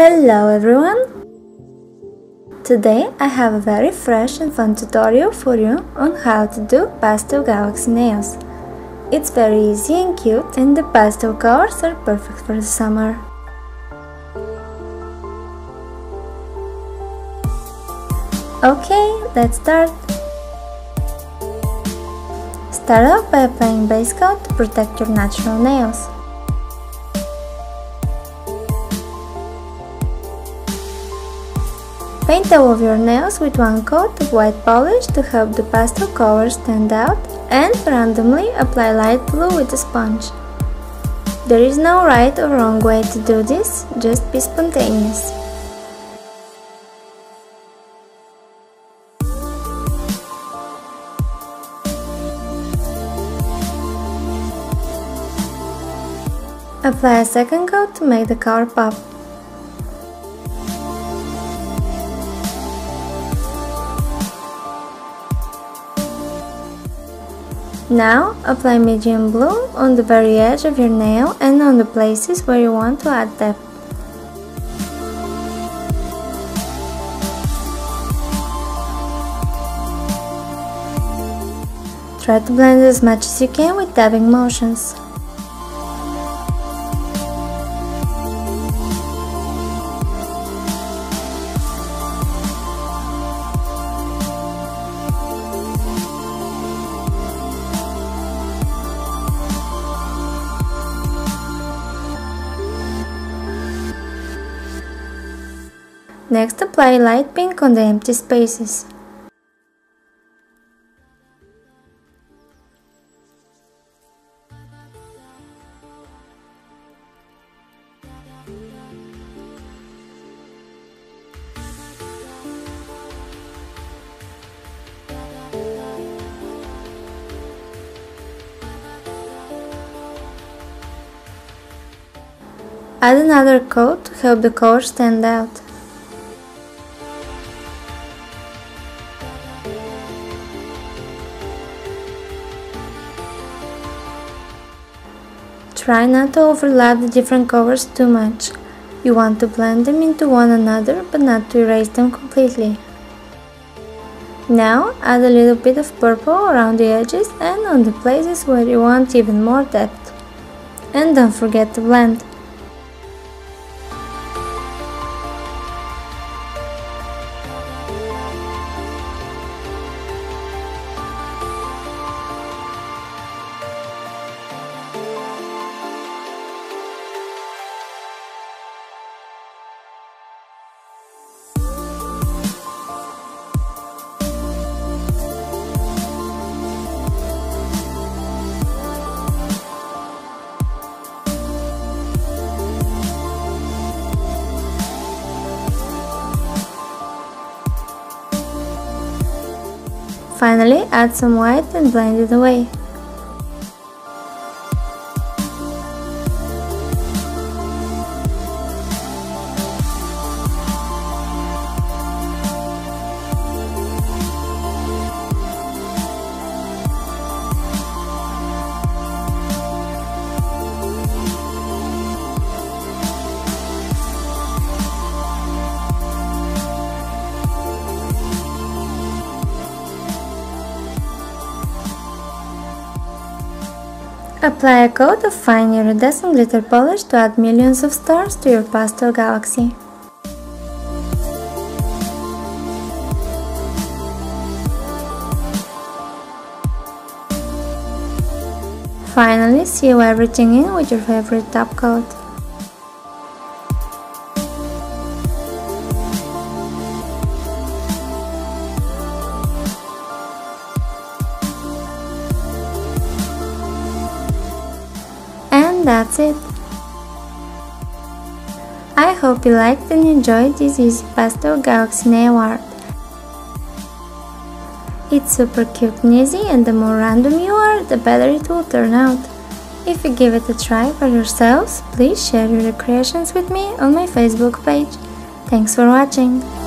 Hello everyone! Today I have a very fresh and fun tutorial for you on how to do pastel galaxy nails. It's very easy and cute and the pastel colors are perfect for the summer. Okay, let's start! Start off by applying base coat to protect your natural nails. Paint all of your nails with one coat of white polish to help the pastel colors stand out and randomly apply light blue with a sponge. There is no right or wrong way to do this, just be spontaneous. Apply a second coat to make the color pop. Now apply medium blue on the very edge of your nail and on the places where you want to add depth. Try to blend as much as you can with dabbing motions. Next apply light pink on the empty spaces. Add another coat to help the color stand out. Try not to overlap the different colors too much. You want to blend them into one another but not to erase them completely. Now add a little bit of purple around the edges and on the places where you want even more depth. And don't forget to blend. Finally, add some white and blend it away. Apply a coat of fine iridescent glitter polish to add millions of stars to your pastel galaxy. Finally, seal everything in with your favorite top coat. That's it. I hope you liked and enjoyed this easy pastel galaxy nail art. It's super cute and easy and the more random you are, the better it will turn out. If you give it a try for yourselves, please share your creations with me on my Facebook page. Thanks for watching!